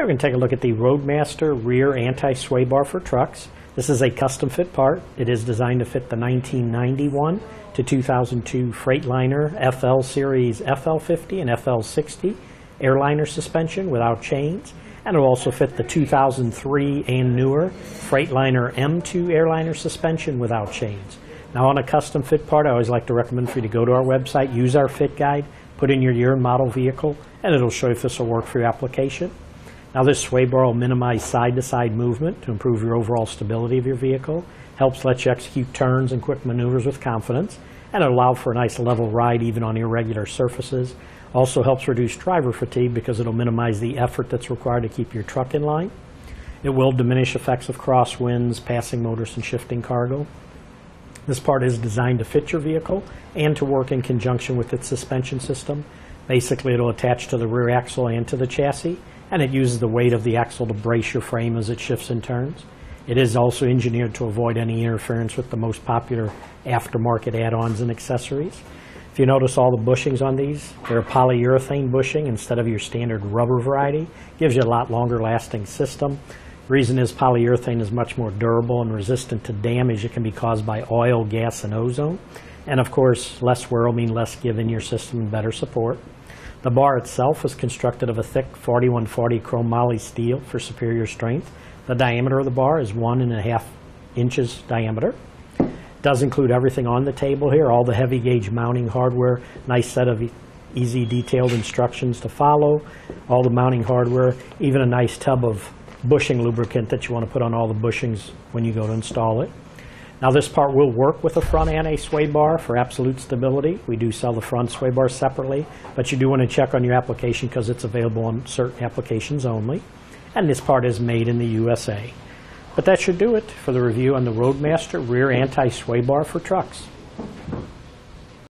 We're going to take a look at the Roadmaster rear anti-sway bar for trucks. This is a custom fit part. It is designed to fit the 1991 to 2002 Freightliner FL Series FL50 and FL60 airliner suspension without chains. And it will also fit the 2003 and newer Freightliner M2 airliner suspension without chains. Now on a custom fit part, I always like to recommend for you to go to our website, use our fit guide, put in your year and model vehicle, and it'll show you if this will work for your application. Now this sway bar will minimize side-to-side movement to improve your overall stability of your vehicle, helps let you execute turns and quick maneuvers with confidence, and it'll allow for a nice level ride even on irregular surfaces. Also helps reduce driver fatigue because it'll minimize the effort that's required to keep your truck in line. It will diminish effects of crosswinds, passing motors, and shifting cargo. This part is designed to fit your vehicle and to work in conjunction with its suspension system. Basically, it'll attach to the rear axle and to the chassis, and it uses the weight of the axle to brace your frame as it shifts and turns. It is also engineered to avoid any interference with the most popular aftermarket add-ons and accessories. If you notice all the bushings on these, they're polyurethane bushing instead of your standard rubber variety. Gives you a lot longer lasting system. Reason is polyurethane is much more durable and resistant to damage that can be caused by oil, gas, and ozone. And of course, less wear will mean less give in your system and better support. The bar itself is constructed of a thick 4140 chromoly steel for superior strength. The diameter of the bar is one and a half inches diameter. Does include everything on the table here, all the heavy gauge mounting hardware, nice set of easy detailed instructions to follow, all the mounting hardware, even a nice tub of bushing lubricant that you want to put on all the bushings when you go to install it. Now this part will work with a front anti-sway bar for absolute stability. We do sell the front sway bar separately, but you do want to check on your application because it's available on certain applications only. And this part is made in the USA. But that should do it for the review on the Roadmaster rear anti-sway bar for trucks.